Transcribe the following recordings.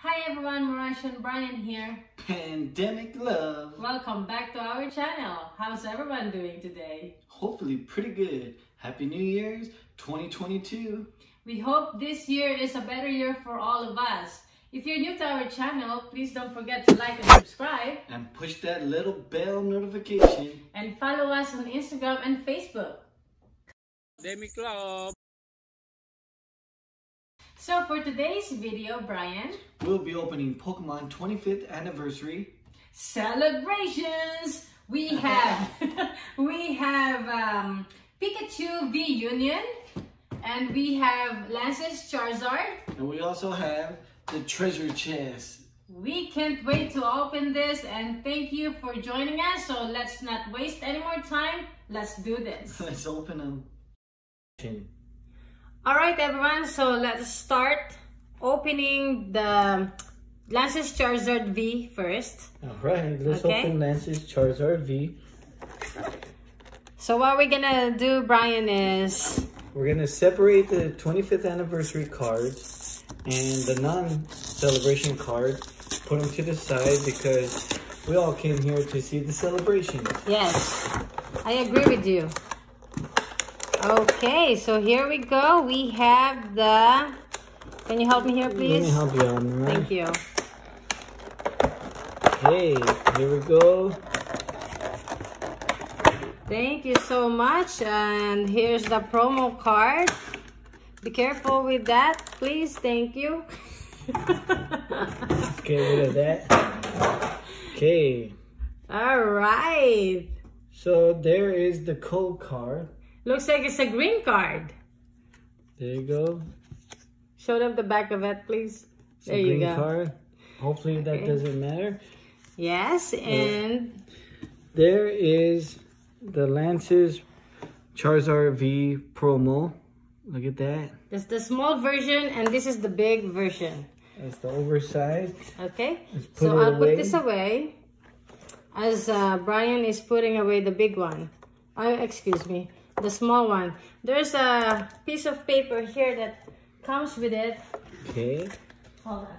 Hi everyone, Maraj and Brian here. Pandemic love. Welcome back to our channel. How's everyone doing today? Hopefully pretty good. Happy New Year's 2022. We hope this year is a better year for all of us. If you're new to our channel, please don't forget to like and subscribe. And push that little bell notification. And follow us on Instagram and Facebook. Demi Club. So for today's video, Brian, We'll be opening Pokemon 25th anniversary. celebrations! We have we have um, Pikachu V Union and we have Lance's Charizard. And we also have the treasure chest. We can't wait to open this and thank you for joining us. So let's not waste any more time. Let's do this. Let's open them. All right, everyone. So let's start opening the Lance's Charizard V first. Alright, let's Okay. open Lance's Charizard V. So what we're gonna do, Brian, is We're gonna separate the 25th anniversary cards and the non-celebration card. Put them to the side because we all came here to see the celebration. yes, I agree with you. Okay, so here we go. We have the. Can you help me here, please? Let me help you out? Thank you. Okay, here we go. Thank you so much. And here's the promo card. Be careful with that, please. Thank you. Let's get rid of that. Okay, All right. so there is the code card. Looks like it's a green card. There you go. Show them the back of it, please. It's There you green go. card. Hopefully that doesn't matter. Yes, and There is the Lance's Charizard V promo. Look at that. that's the small version, and this is the big version. That's the oversized. Okay, so I'll away. put this away as uh, Brian is putting away the big one. Oh, excuse me, the small one. There's a piece of paper here that comes with it. Okay. Hold on.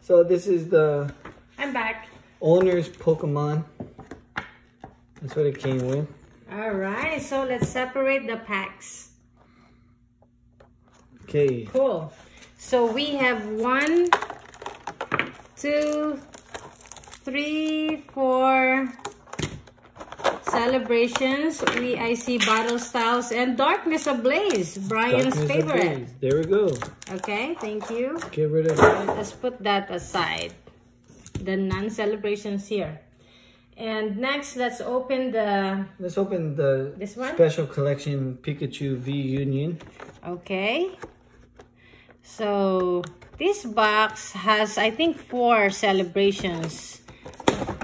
So this is the I'm back. owner's Pokemon. That's what it came with. All right, so let's separate the packs. Okay. Cool. So we have one, two, three, four celebrations. We I see Battle Styles and Darkness Ablaze, Brian's Darkness favorite. Ablaze. There we go. Okay, thank you. Get rid of that. Let's put that aside. The non-celebrations here. And next, let's open the. Let's open the This one? special collection Pikachu V Union. Okay. So this box has, I think, four celebrations.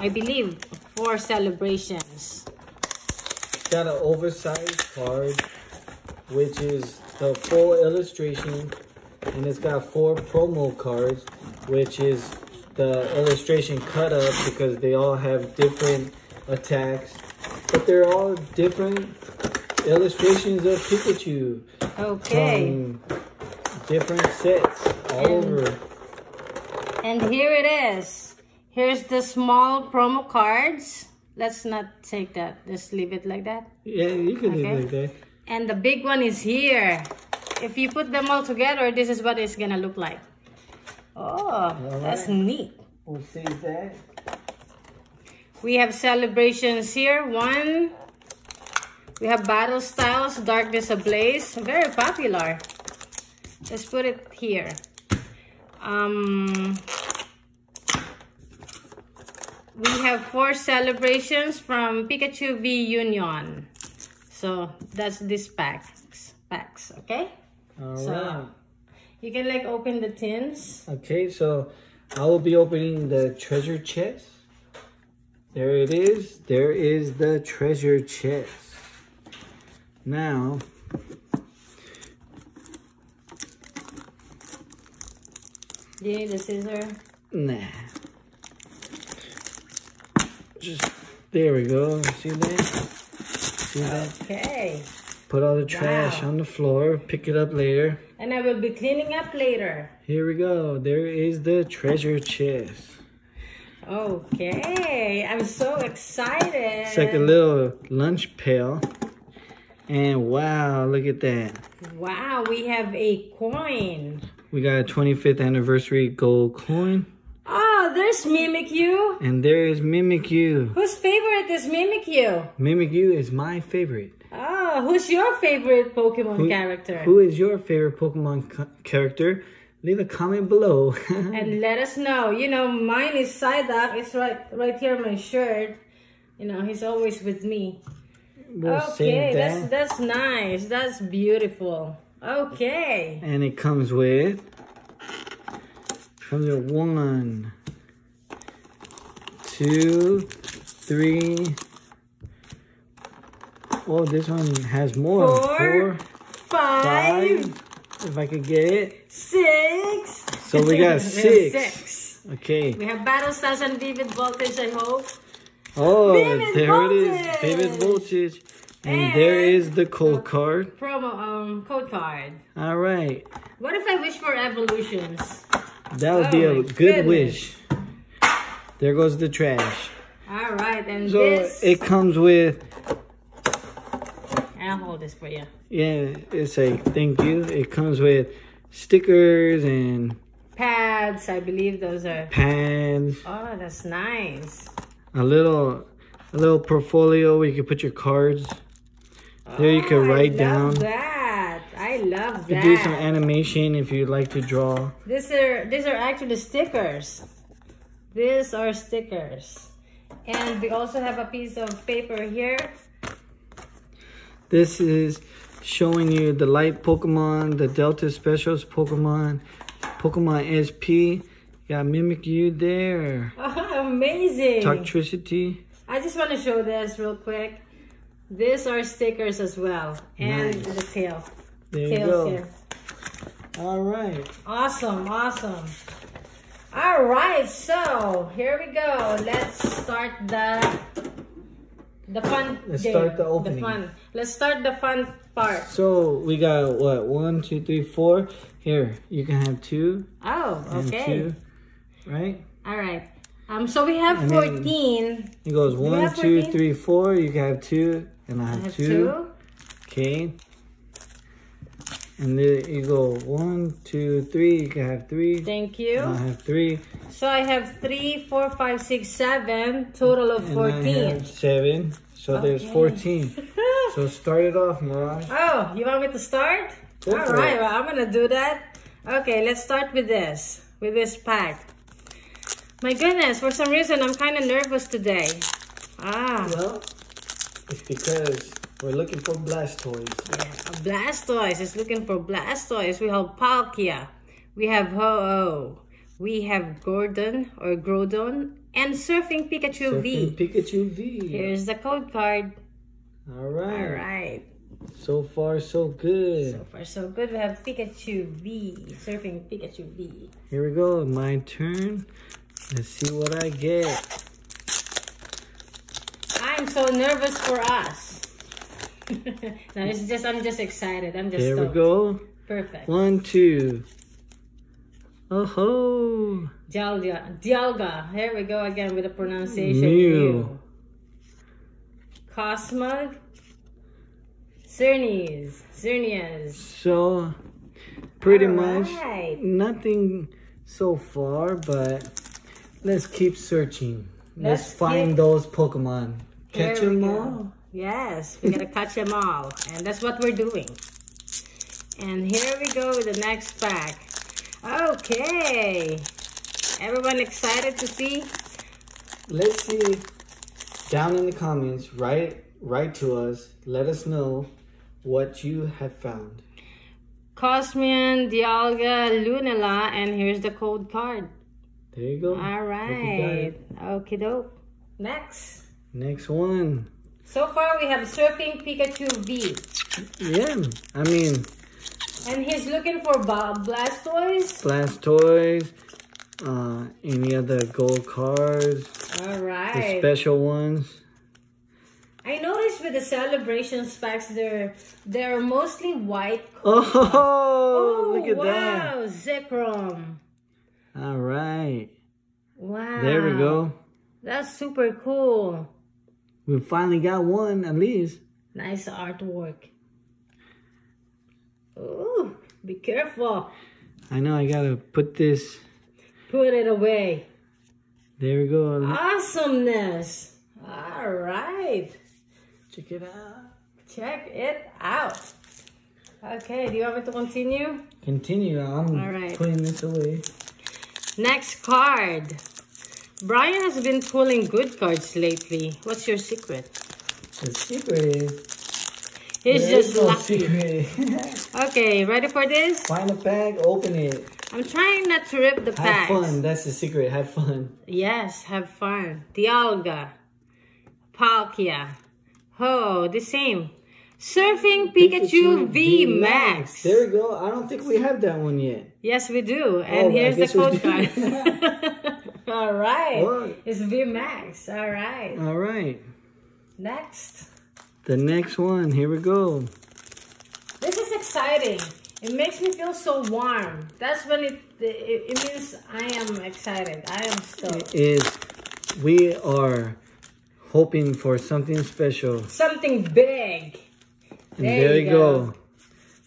I believe four celebrations. Got an oversized card, which is the full illustration, and it's got four promo cards, which is the illustration cut up because they all have different attacks, but they're all different illustrations of Pikachu Okay. from different sets all And- over. And here it is. Here's the small promo cards. Let's not take that. Just leave it like that. Yeah, you can leave Okay. it like that. And the big one is here. If you put them all together, this is what it's gonna look like. Oh, that's neat. We'll save that. We have celebrations here. One. We have Battle Styles, Darkness Ablaze. Very popular. Let's put it here. Um, we have four celebrations from Pikachu V Union. So that's this packs. Packs, okay? All So- right. You can like open the tins. Okay, so I will be opening the treasure chest. There it is. There is the treasure chest. Now, Do you need the scissor? nah. Just, there we go. See that? See that? Okay. put all the trash Wow. on the floor. Pick it up later. And I will be cleaning up later. Here we go. There is the treasure chest. Okay, I'm so excited. It's like a little lunch pail. And wow, look at that. Wow, we have a coin. We got a 25th anniversary gold coin. There's Mimikyu. And there is Mimikyu. Whose favorite is Mimikyu? Mimikyu is my favorite. Oh, who's your favorite Pokemon Who- character? Who is your favorite Pokemon character? Leave a comment below. and let us know. You know, mine is Psyduck. It's right right here on my shirt. You know, he's always with me. we'll okay, save that's that's nice. That's beautiful. Okay. And it comes with comes with one, two, three. Oh, this one has more. Four, Five, five. If I could get it. six. So we got six. six. Okay. We have Battle Stars and Vivid Voltage, I hope. Oh, Vivid there it is. voltage. Vivid voltage. And there And- is the code card. Promo um code card. All right. What if I wish for evolutions? That would be Oh a good goodness. wish. There goes the trash. All right, and So this. it comes with, I'll hold this for you. yeah, it's a thank you. It comes with stickers and Pads, I believe those are. pads, Oh, that's nice. a little, a little portfolio where you can put your cards. There you can Oh, write I down. that. I love You can do some animation if you'd like to draw. These are these are actually stickers. These are stickers. And we also have a piece of paper here. This is showing you the light Pokemon, the Delta Specials Pokemon, Pokemon SP. Got Mimikyu there. Amazing. Toxtricity. I just want to show this real quick. These are stickers as well. And Nice. the tail. There you go. here. All right. Awesome, awesome. All right, so here we go. Let's start the the fun. Let's game. start the opening. fun. Let's start the fun part. So we got what? One, two, three, four. Here, you can have two Oh, okay. two. Right? All right. Um, so we have And 14. It goes one, two, 14? three, four. You can have two, and I I have, have two. two. Okay. And then you go one, two, three. You can have three. Thank and I have three. So I have three, four, five, six, seven. Total of And I 14. have seven. So there's 14. So start it off, Maraj. Oh, you want me to start? Go All right, it. well, I'm gonna do that. Okay, let's start with this, with this pack. My goodness, for some reason, I'm kind of nervous today. Ah, Well, it's because we're looking for Blastoise. yeah, Blastoise is looking for Blastoise. We have Palkia, we have Ho-Oh, we have Gordon or Grodon. and Surfing Pikachu Surfing V. Pikachu V. Here's the code card. All right. All right. So far, so good. So far, so good. We have Pikachu V. Surfing Pikachu V. Here we go. My turn. Let's see what I get. I'm so nervous for us. no, it's just I'm just excited. I'm just There we go. Perfect. One, two. Oh ho. Dialga. Dialga. Here we go again with the pronunciation. Mew. Mew. Cosmog. Cernes. Cernias. So, pretty much Alright. nothing so far, but let's keep searching. Let's, Let's find keep- those Pokemon. Catch them all. Yes, we gotta catch them all. And that's what we're doing. And here we go with the next pack. Okay. Everyone excited to see? Let's see. Down in the comments, write write to us. Let us know what you have found. Cosmian, Dialga, Lunala, and here's the code card. There you go. All right. Hope you got right. it. Okie doke. Next. Next one. So far, we have Surfing Pikachu V. Yeah, I mean And he's looking for Blastoise. Blastoise. Uh, any other gold cards, All right. the special ones. I noticed with the celebration specs, they're they're mostly white. Oh, look at wow, that. Wow, Zekrom. All right. Wow. There we go. That's super cool. We finally got one at least. Nice artwork. Ooh, be careful. I know I gotta put this. Put it away. There we go. Awesomeness. All right. Check it out. Check it out. Okay, do you want me to continue? Continue. I'm All right. putting this away. Next card. Brian has been pulling good cards lately. What's your secret? The secret is. He's just no lucky. secret. Okay, ready for this? Find a bag, open it. I'm trying not to rip the Have fun. That's the secret. Have fun. Yes, have fun. Dialga. Palkia. Oh, the same. Surfing Pikachu, V Max. There we go. I don't think we have that one yet. Yes, we do. Oh, and Oh, here's the code card. All right. What? It's V Max. All right. All right. Next. The next one. Here we go. This is exciting. It makes me feel so warm. That's when it it, it means I am excited. I am stoked. It is. we are hoping for something special. Something big. And There there, you you go.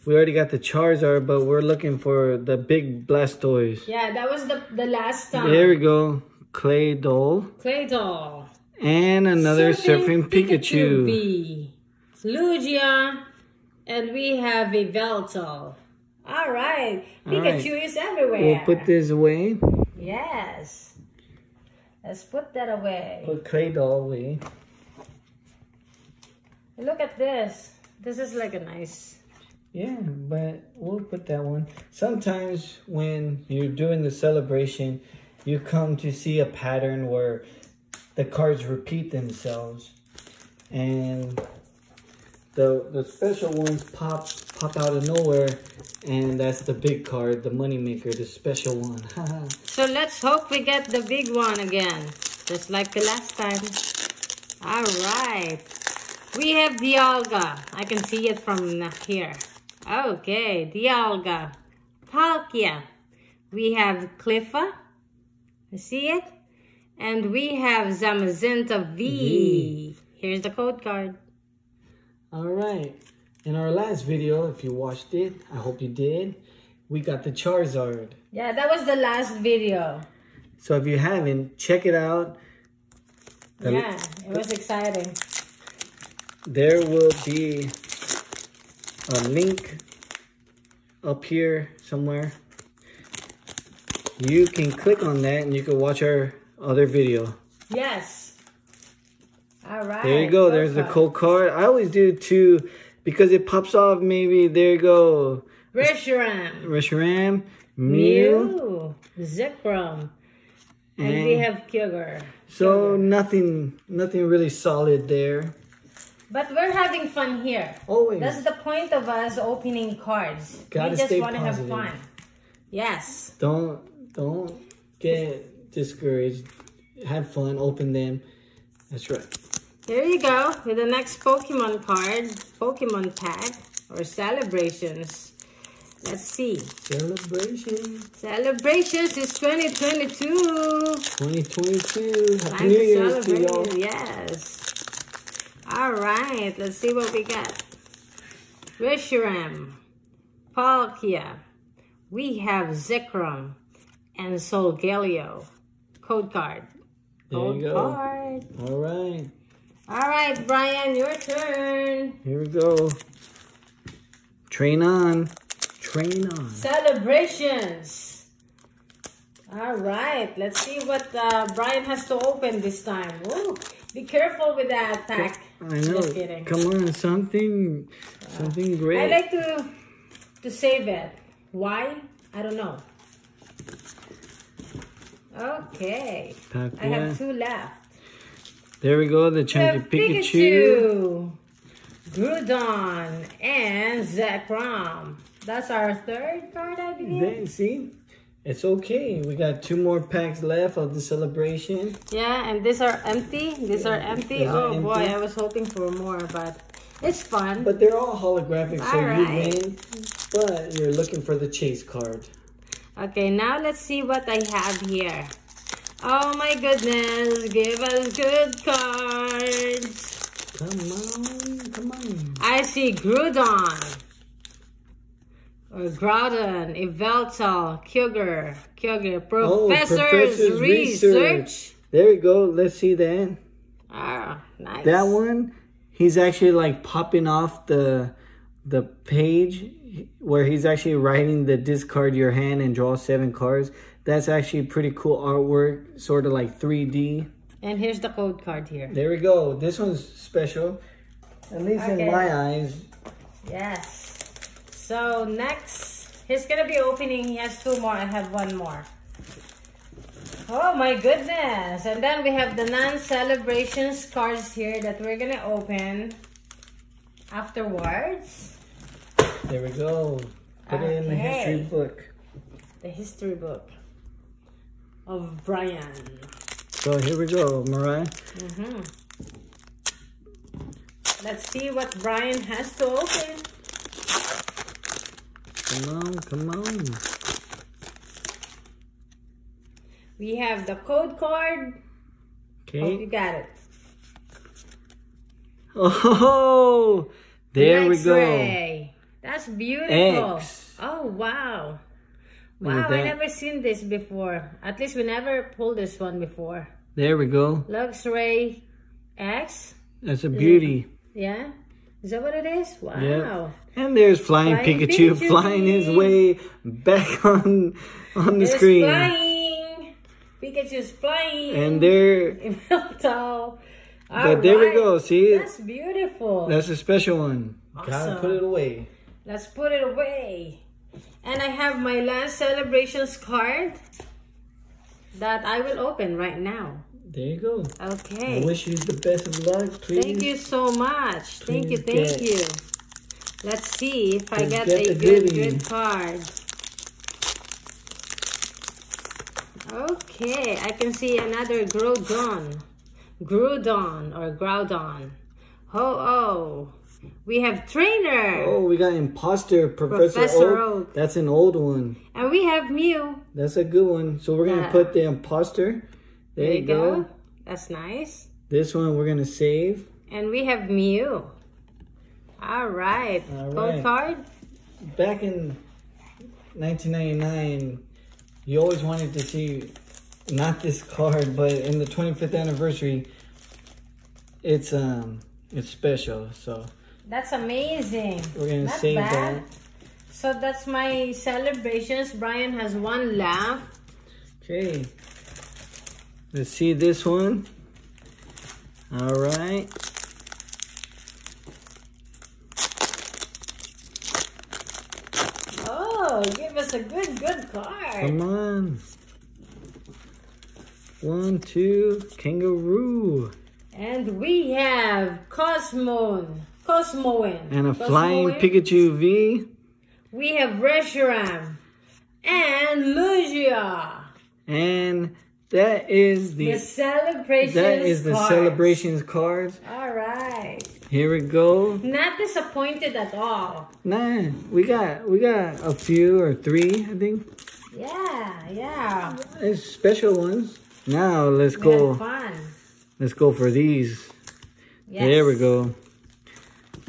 We already got the Charizard, but we're looking for the big Blastoise. Yeah, that was the the last time. There we go. Claydol. Clay doll. And another Surfing, Pikachu. V. Lugia. And we have a Veltal. All right. All Pikachu is everywhere. We'll put this away. Yes. Let's put that away. Put Claydol away. Look at this. This is like a nice. Yeah, but we'll put that one. Sometimes when you're doing the celebration, you come to see a pattern where the cards repeat themselves. And the the special ones pop pop out of nowhere and that's the big card, the money maker, the special one. So let's hope we get the big one again. Just like the last time. All right. We have Dialga. I can see it from here. Okay, Dialga. Palkia. We have Cleffa. You see it? And we have Zamazenta v. V. Here's the code card. All right. In our last video, if you watched it, I hope you did, we got the Charizard. Yeah, that was the last video. So if you haven't, check it out. The- Yeah, it was exciting. there will be a link up here somewhere. You can click on that and you can watch our other video. Yes. All right. There you go. There's the code card. I always do two because it pops off maybe. There you go. Reshiram. Reshiram, Mew. Zekrom. And we have Kyogre. so nothing, nothing really solid there. But we're having fun here. Always. That's the point of us opening cards. Gotta we just want to have fun. Yes. Don't don't get discouraged. Have fun. Open them. That's right. There you go with the next Pokemon card, Pokemon pack, or celebrations. Let's see. Celebration Celebrations is 2022. 2022. Happy New Year's to y'all. Yes. All right. Let's see what we got. Reshiram, Palkia. We have Zekrom and Solgaleo. Code card. There Code you go. card. All right. All right, Brian, your turn. Here we go. Train on. Train on. Celebrations. All right, let's see what uh, Brian has to open this time. Ooh, be careful with that pack. I know. Just kidding. Come on, something, something great. I like to to save it. Why? I don't know. Okay, Pack I have two left. There we go. The have Pikachu. Pikachu, Groudon, and Zekrom. That's our third card, I believe. See, It's okay. We got two more packs left of the celebration. Yeah, and these are empty. These are empty. These are oh boy. I was hoping for more, but it's fun. But they're all holographic, so you win. But you're looking for the chase card. Okay, now let's see what I have here. Oh my goodness, give us good cards. Come on, come on. I see Grudon. Or Groudon, Yveltal, Kyogre, Kyogre, Oh, Professor's, Professor's Research. Research. There we go. Let's see that. Ah, nice. That one, he's actually like popping off the the page where he's actually writing the discard your hand and draw seven cards. That's actually pretty cool artwork, sort of like 3D. And here's the code card here. There we go. This one's special, at least Okay. in my eyes. Yes. So next, he's gonna be opening. He has two more. I have one more. Oh my goodness! And then we have the non-celebrations cards here that we're gonna open afterwards. There we go. Put it in the history book. The history book of Brian. So here we go, Mariah. hmm Let's see what Brian has to open. Come on, come on. We have the code card. Hope you got it. Oh, there we go. That's beautiful. X. Oh wow. Wow, I never seen this before. At least we never pulled this one before. There we go. Luxray X. That's a beauty. Yeah. Is that what it is? Wow. Yeah. And there's flying, Flying Pikachu, Pikachu. flying his way back on on the It's screen. flying. Pikachu's flying. And there, Milto. but there we go. See, That's beautiful. that's a special one. Awesome. Gotta put it away. Let's put it away. And I have my last celebrations card that I will open right now. There you go. I Okay. wish you the best of luck, please. Thank you so much. Thank you, thank get- you. Let's see if I get, get a good, goodie. good card. Okay, I can see another Groudon. Groudon or Groudon. Oh, oh. We have Trainer. Oh, we got Imposter Professor, Professor Oak. Oak. That's an old one. And we have Mew. That's a good one. So we're gonna Yeah. put the Imposter. There, you go. That's nice. This one we're gonna save. And we have Mew. All right. All Code right. card. Back in 1999, you always wanted to see not this card, but in the 25th anniversary, it's um it's special. So That's amazing. we're gonna save bad. that. So that's my celebrations. Brian has one left. Okay. Let's see this one. All right. Oh, give us a good, good card. Come on. One, two, kangaroo. And we have Cosmoon. Cosmoin. And a flying Pikachu V. We have Reshiram. And Lugia. And that is the The celebrations that is the cards. celebrations cards. All right. Here we go. Not disappointed at all. Nah, we got we got a few or three, I think. Yeah, yeah. It's special ones. Now let's We go. fun. Let's go for these. Yes. There we go.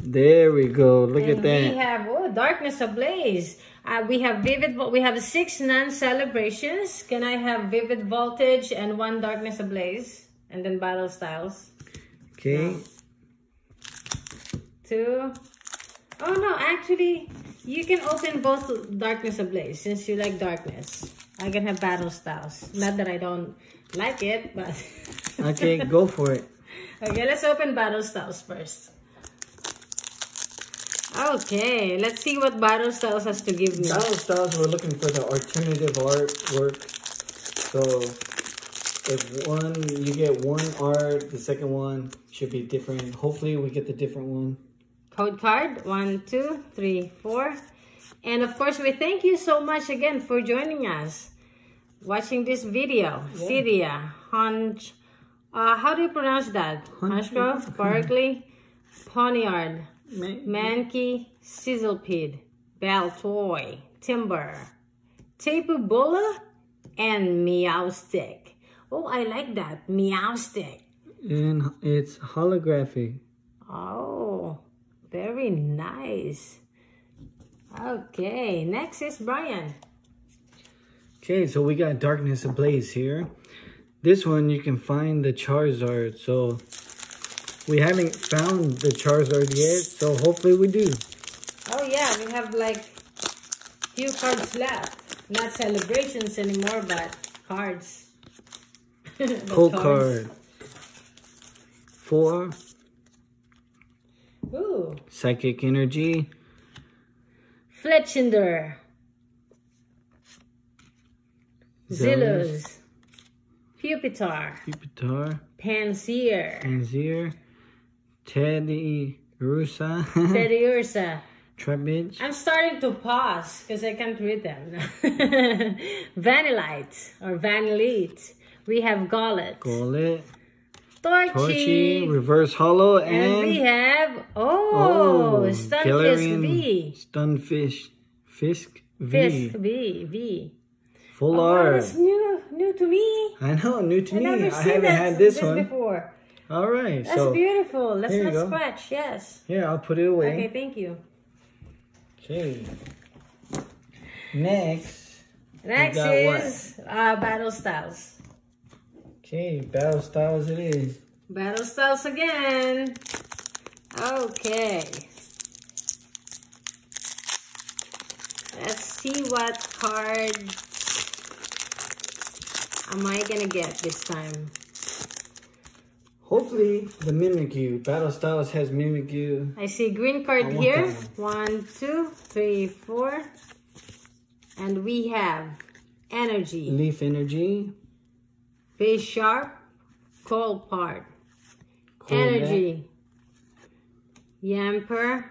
There we go. Look And at that. we have oh, darkness ablaze. Uh, we have vivid. We have six non-celebrations. Can I have vivid voltage and one darkness ablaze, and then battle styles? Okay. Two. Oh no, actually, you can open both darkness ablaze since you like darkness. I can have battle styles. Not that I don't like it, but Okay, go for it. okay. Let's open battle styles first. Okay, let's see what battle styles has to give me. Battle styles, we're looking for the alternative artwork. So if one you get one art, the second one should be different. Hopefully we get the different one. Code card one, two, three, four. And of course, we thank you so much again for joining us. watching this video. Yeah. Syria, Hunch. Uh, how do you pronounce that? Hunch- Hunchgrove, Berkeley, Pawniard, Man- Mankey, Sizzlipede, Baltoy, Timburr, Tapu Bulla, and Meowstic. Oh, I like that. Meowstic. And it's holographic. Oh, very nice. Okay, next is Brian. Okay, so we got Darkness Ablaze here. This one you can find the Charizard. So we haven't found the Charizard yet, so hopefully we do. Oh yeah, we have like few cards left. Not celebrations anymore, but cards. Cold card. Four. Ooh, Psychic Energy. Fletchinder. Zillus. Pupitar. Pupitar. Panseer. Anzir. Teddy Rusa. Teddy Ursa. Trapinch. I'm starting to pause because I can't read them. Vanillite or Vanillite. We have Gullet. Gullet. Torchy. Torchy. Reverse Holo. And And. we have, oh, oh Stunfisk Galarian V. Stunfish. Fisk V. Fisk V. V. Full Oh, art. that's new, new to me. I know, new to I me. I haven't that, had this, one. before. All right, That's so beautiful. Let's not go. scratch. Yes. here I'll put it away. Okay, thank you. Okay. Next. Next is uh, Battle Styles. Okay, battle styles it is. Battle Styles again. Okay. Let's see what card am I gonna get this time. Hopefully the Mimikyu. Battle styles has Mimikyu. I see green card here. that One, two, three, four. And we have Energy, Leaf energy. Face Sharp, Cold Part, Cold Energy, Yamper,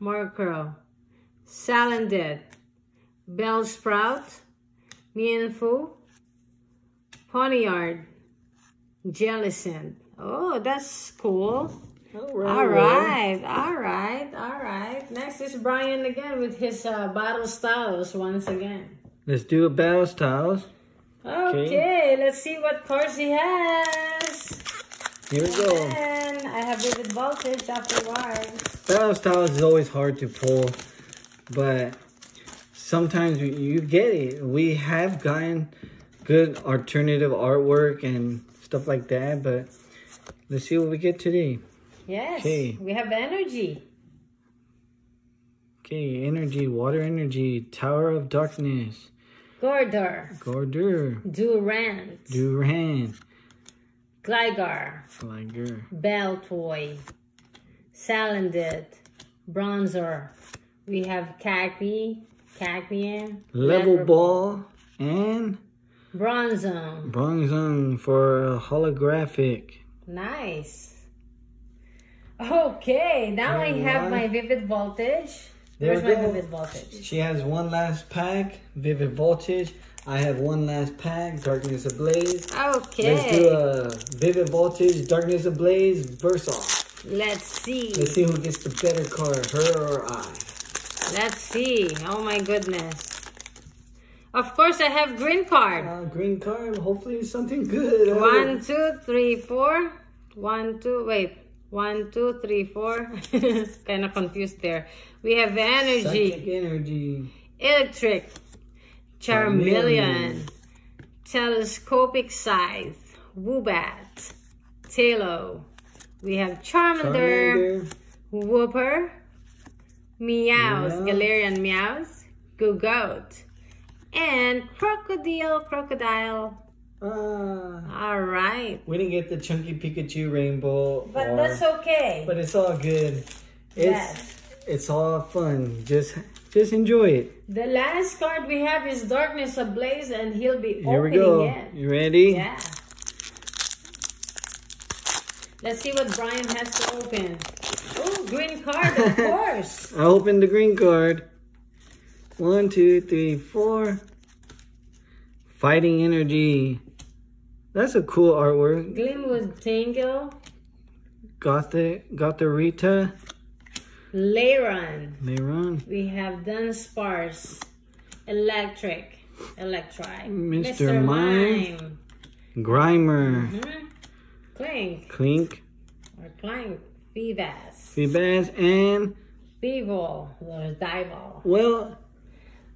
Murkrow, Salandit, Bellsprout, Mienfoo, Pawniard, Jellicent. Oh, that's cool. All All right, all right, all right. Next is Brian again with his uh, battle styles once again. Let's do a battle styles. Okay, let's see what cards he has. Here we go. And I have Vivid Voltage afterwards. Battle styles is always hard to pull, but sometimes you get it. We have gotten good alternative artwork and stuff like that, but let's see what we get today. Yes, Okay. we have energy. Okay, energy, water energy, Tower of Darkness, Gordor, Gordur, Durant, Duran, Gligar, Flager, Beltoy, Salandit, Bronzor. We have Cacnea, Cacnea, Level Lever- Ball, and Bronzong. Bronzong for holographic. Nice. Okay, now I have Alright. my Vivid Voltage. There Where's my go. Vivid Voltage? She has one last pack, Vivid Voltage. I have one last pack, Darkness Ablaze. Okay. Let's do a Vivid Voltage, Darkness Ablaze, verse off. Let's see. Let's see who gets the better card, her or I. Let's see. Oh my goodness. Of course, I have green card. Uh, green card, hopefully something good. One, two, three, four. One, two, wait. One, two, three, four. kind of confused there. We have energy, Psychic energy. electric, charmeleon, telescopic scythe, woobat, Talo. We have Charmander, Charmander, Wooper, Meows, Meow. Galarian Meows, Gogoat, and Crocodile, Crocodile. Ah, All right. we didn't get the Chunky Pikachu Rainbow. But or- that's okay. But it's all good. It's Yes. it's all fun. Just just enjoy it. The last card we have is Darkness Ablaze, and he'll be Here we go. it. You ready? Yeah. Let's see what Brian has to open. Oh, green card, of course. I opened the green card. One, two, three, four, Fighting Energy. That's a cool artwork. Glenwood Tango. Gothic, Gotharita. Lairon. Lairon. We have Dunsparce. Electric. Electri. Mr. Mime. Grimer. Mhm. Klink. Klink. Or Clank. Vivas. Feebas. And, Vivo. Or Dival. well,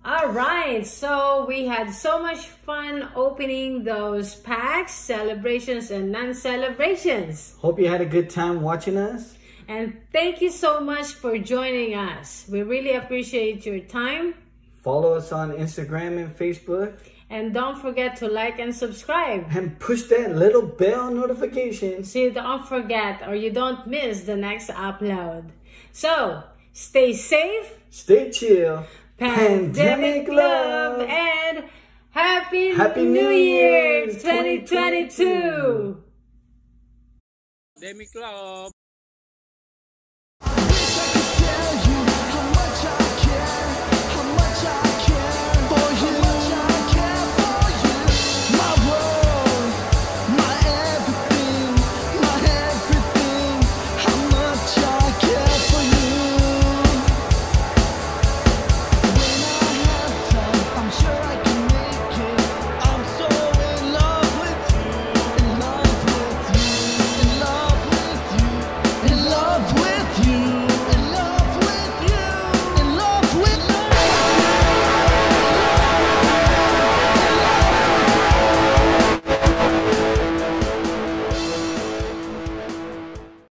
All right, so we had so much fun opening those packs, celebrations and non-celebrations. hope you had a good time watching us. And thank you so much for joining us. We really appreciate your time. Follow us on Instagram and Facebook. And don't forget to like and subscribe. And push that little bell notification. So you don't forget or you don't miss the next upload. So stay safe, Stay chill. Pandemic love, and Happy, Happy New New Year Year 2022. Demi Club.